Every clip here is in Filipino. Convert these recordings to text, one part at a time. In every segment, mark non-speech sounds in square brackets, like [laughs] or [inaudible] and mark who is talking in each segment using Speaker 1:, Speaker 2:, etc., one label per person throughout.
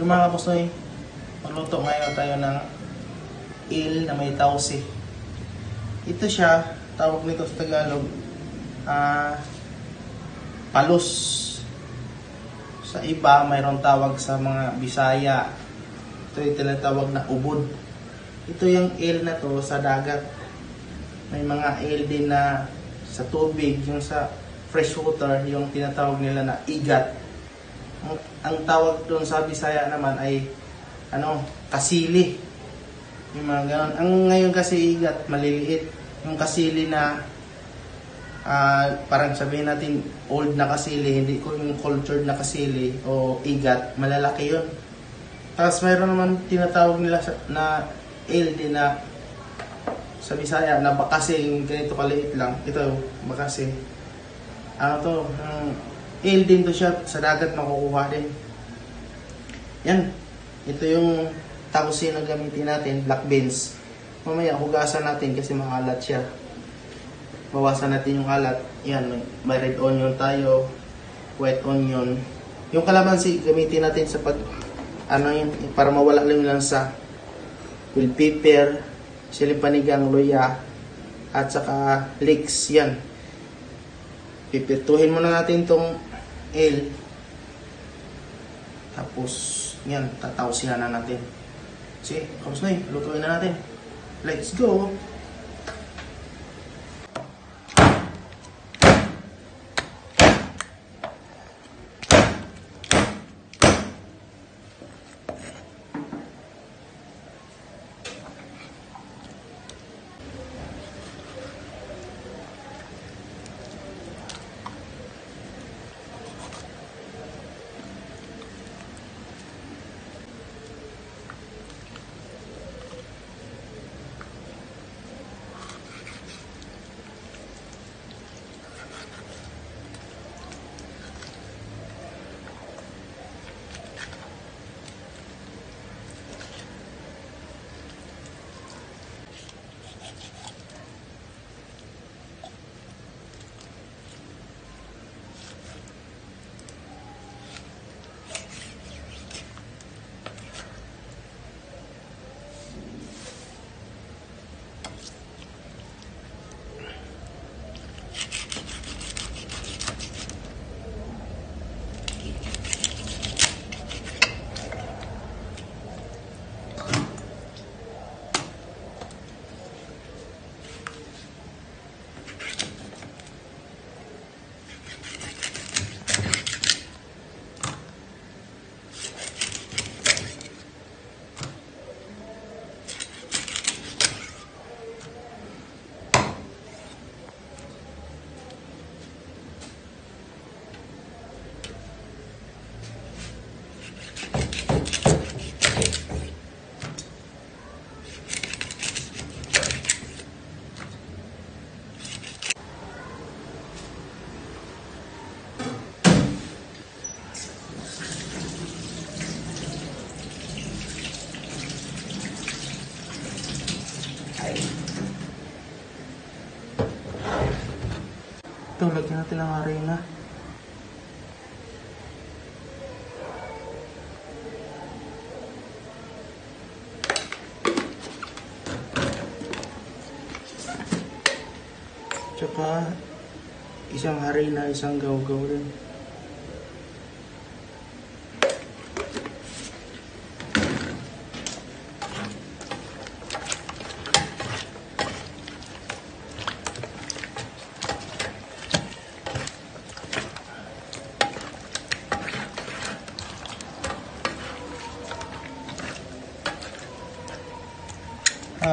Speaker 1: Yung mga kapusoy, magluto ngayon tayo ng il na may tausi. Ito siya, tawag nito sa Tagalog, ah, palos. Sa iba, mayroon tawag sa mga Bisaya. Ito yung tinatawag na ubod. Ito yung il na to sa dagat. May mga il din na sa tubig, yung sa freshwater, yung tinatawag nila na igat. Ang, tawag doon sa Bisaya naman ay ano, kasili. Yung mga ganon. Ang ngayon kasi igat, maliliit. Yung kasili na ah, parang sabihin natin old na kasili, hindi ko yung cultured na kasili o igat, malalaki yun. Tapos mayroon naman tinatawag nila na din na sa Bisaya na bakase yung ganito kaliit lang. Ito, bakase. Ano to, um, ale din to siya, sa dagat makukuha din. Yan, ito yung tausi na gamitin natin, black beans. Mamaya hugasan natin kasi maalat siya. Bawasan natin yung alat. Yan, may, red onion tayo, white onion. Yung kalamansi gamitin natin sa pag ano yun, para mawala lang yung lansa. Bell pepper, siling panigang luya, at saka leeks yan. Pipirtuhin muna natin tong ale. Tapos, yan, tatawsihan na natin. Sige, kapos na eh. Lutuin na natin. Let's go! Ito, lagyan natin ng arena. Tsaka, isang harina, isang gaw-gaw rin.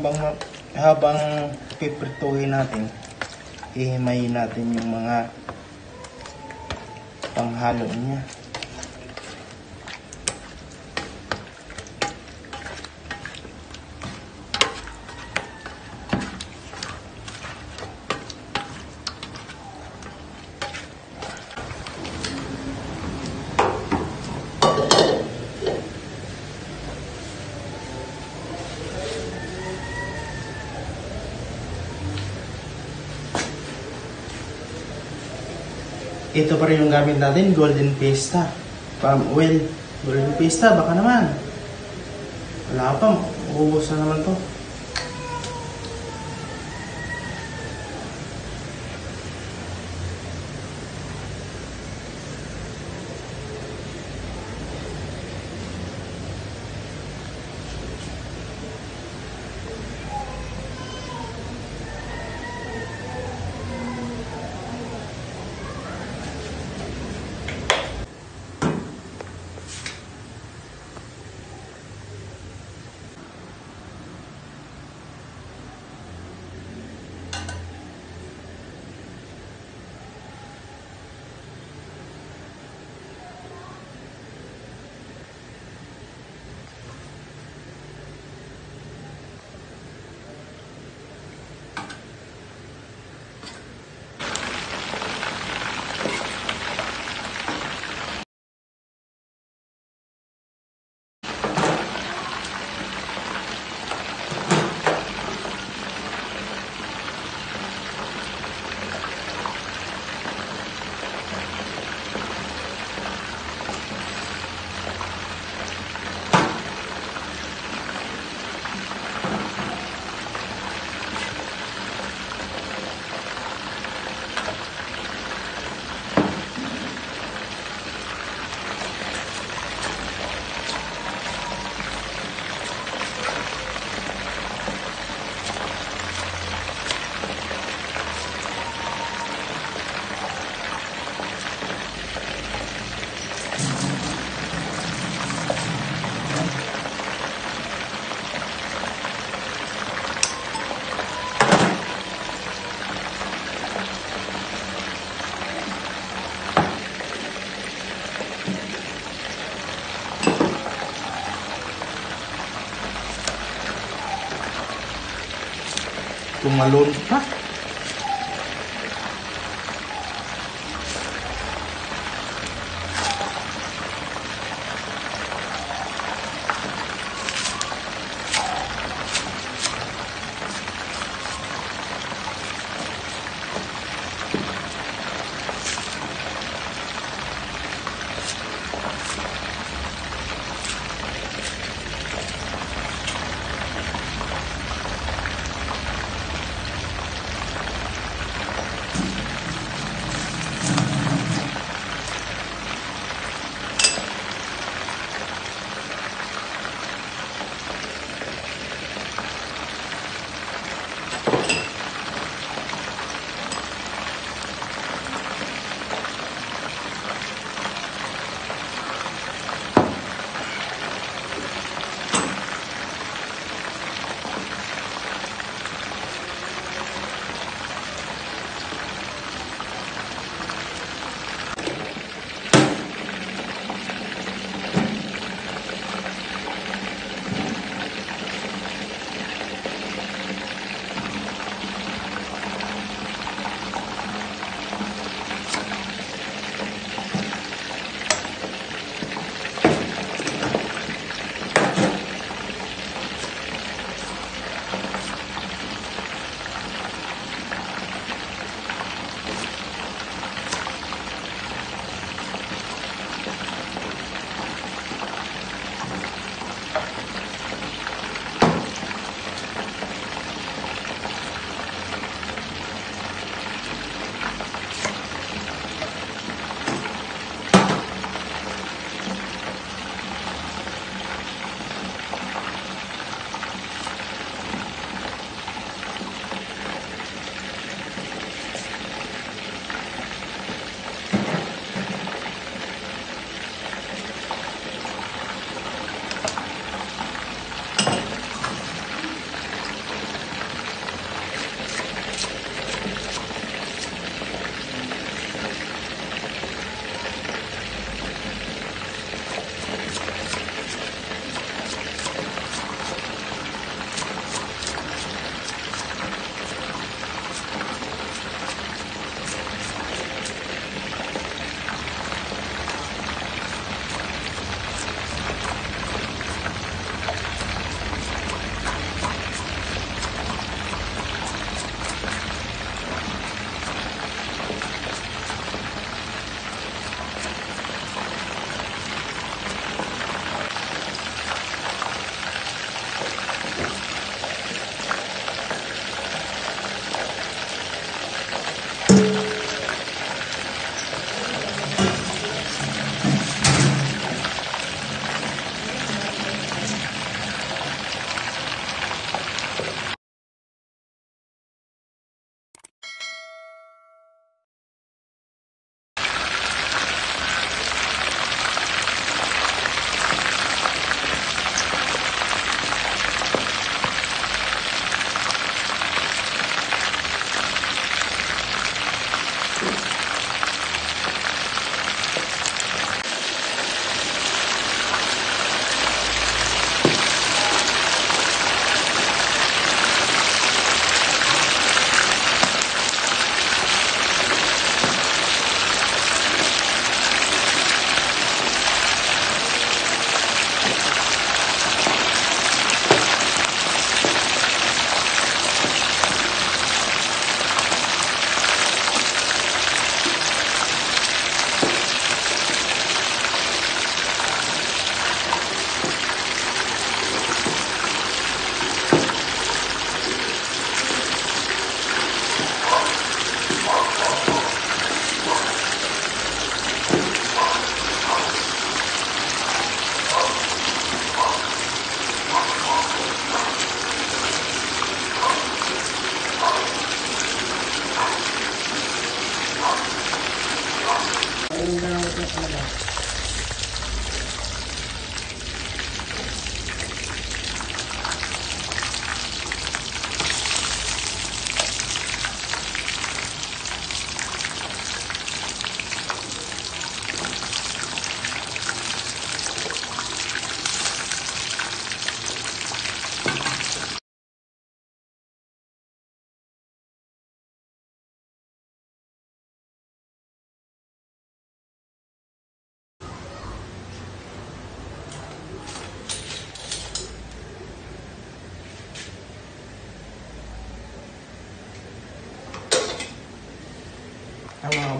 Speaker 1: Habang habang piprituhin natin ihimayin natin yung mga panghalo niya Ito pa rin yung gamit natin, golden pesta, palm oil. During pista, baka naman. Wala pa, maubos na naman to. Tumalon pa. Ang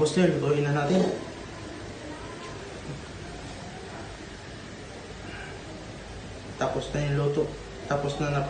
Speaker 1: mga booster, lutuin na natin. Tapos na yung luto. Tapos na na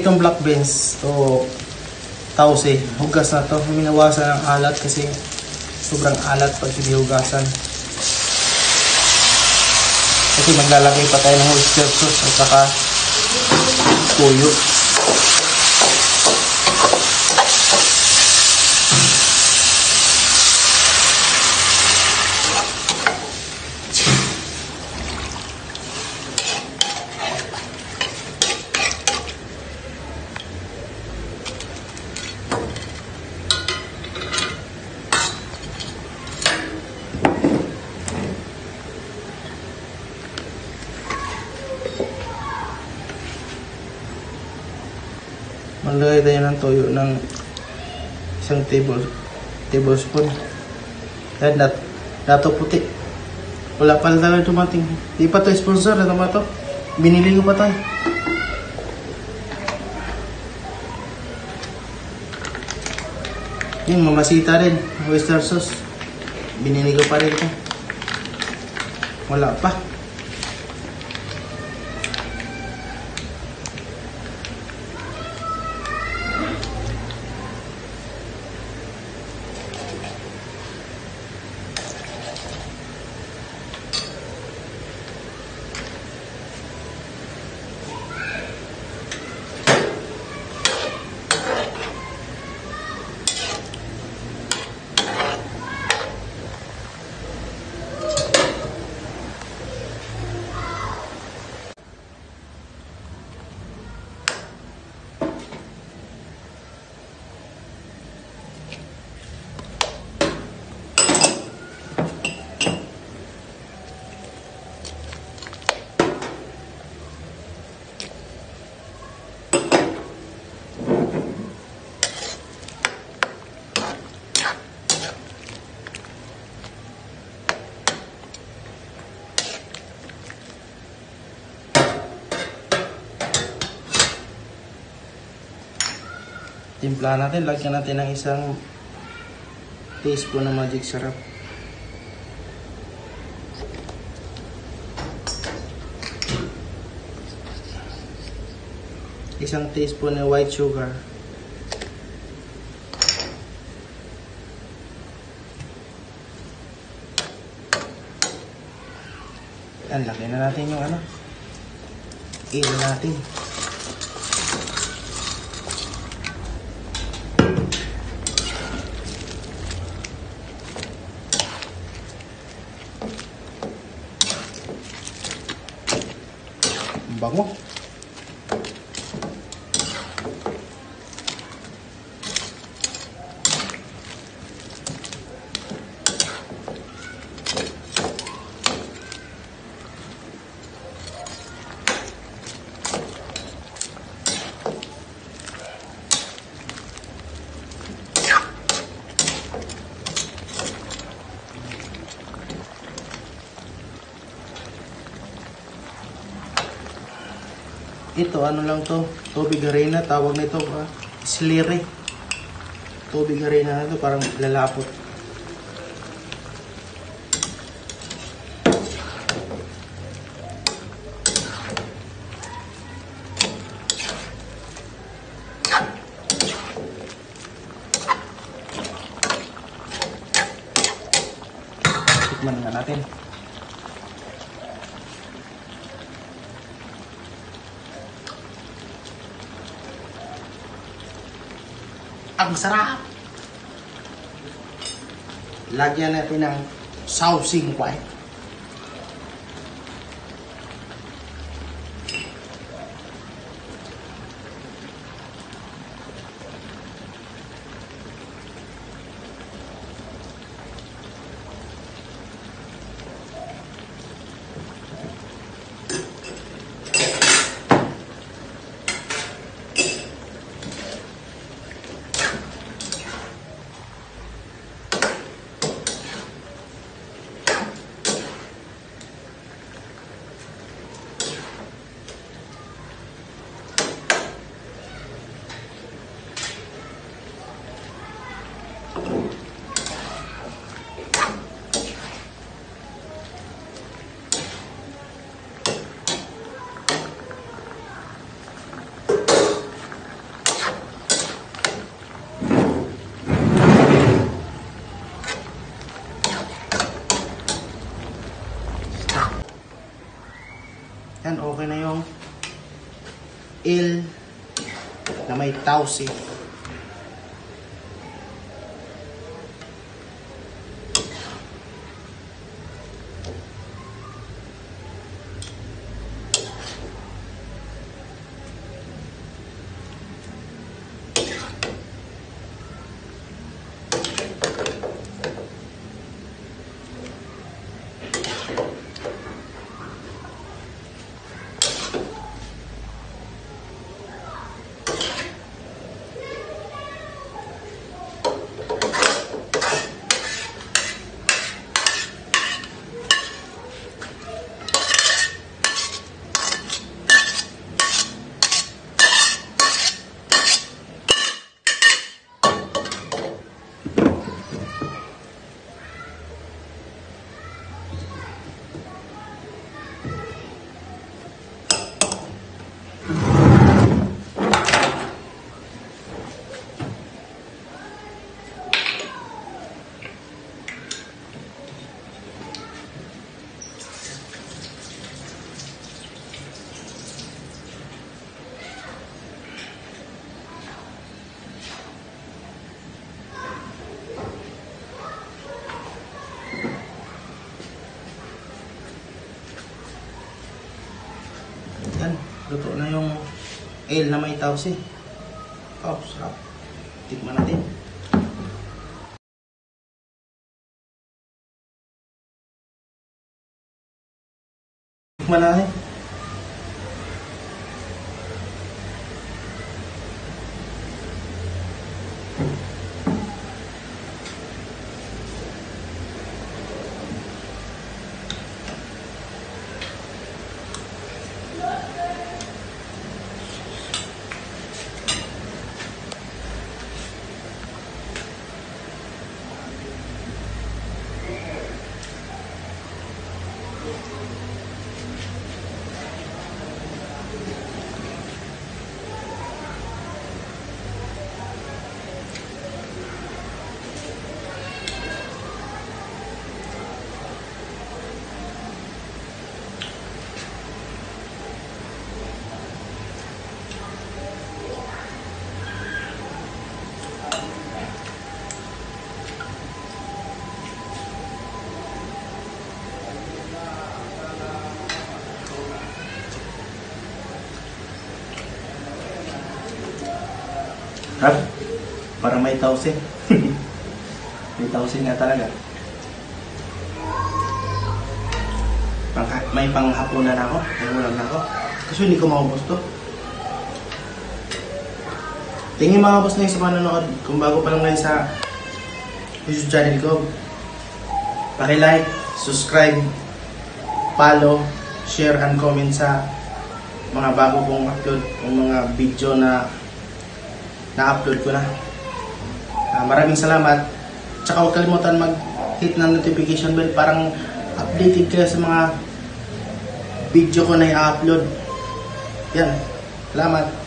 Speaker 1: Itong black beans o tause, hugas na to. Minawasan ng alat kasi sobrang alat pag hindi hugasan. Kasi maglalagay pa tayo ng oyster sauce at saka tuyo. Maglagay tayo ng toyo ng isang table tablespoon. Dahil nat nato puti. Wala pa talaga dumating. Di pa to sponsor. Ano ba to? Binili ko pa tayo. Yung mamasita rin. Oyster sauce. Binili ko pa rin to. Wala pa. Timpla natin, lagyan natin ng isang teaspoon ng magic syrup. Isang teaspoon ng white sugar. Yan, lagyan na natin yung ano. Ilo natin. Ang Ito, ano lang to? Tubig arena, tawag nito. Uh, slurry. Tubig arena na to, parang lalapot. Tikman nga natin. Ang sarap! Lagyan natin ng sausing white. Yan, okay na yung il na may tausi. Yan, luto na yung ale na may tausi. Oh, sarap. Tikman natin. Tikman natin. Harap. Para may tausin. [laughs] may tausin nga talaga. Pangha may panghapunan ako. May ulam na ako. Kasi hindi ko maubos to. Tingin mga boss na sa manonood. Kung bago pa lang ngayon sa YouTube channel ko. Paki-like, subscribe, follow, share, and comment sa mga bago kong upload, yung mga video na na-upload ko na. Ah, maraming salamat. Tsaka huwag kalimutan mag-hit ng notification bell parang updated kayo sa mga video ko na i-upload. Yan. Salamat.